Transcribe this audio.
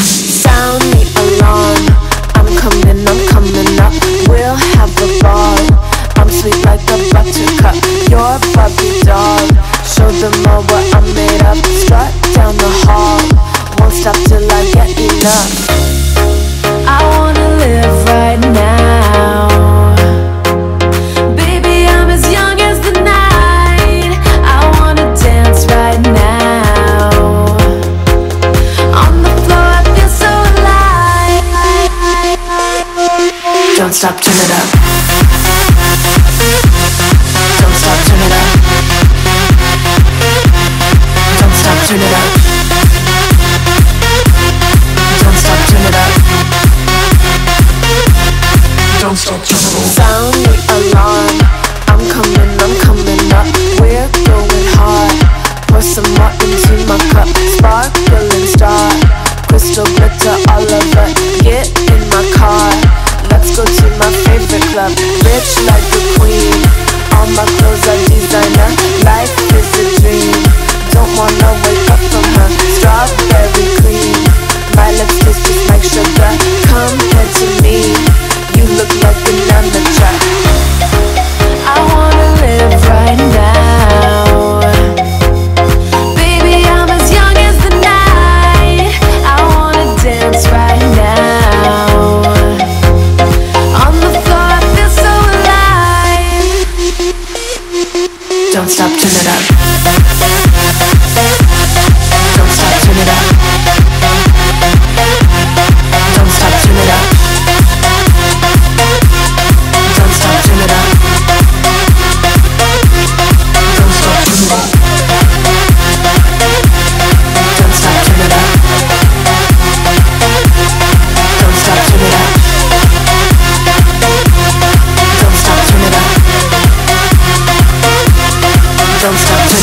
Sound the alarm. I'm coming, I'm coming up. We'll have a ball. I'm sweet like a buttercup. Show them all what I'm made of. Strut down the hall. Won't stop till I get enough. Don't stop, on. Sound the alarm. I'm coming, I'm coming up. We're going hard. Pour some more into my cup. Sparkling star. Crystal don't stop don't stop.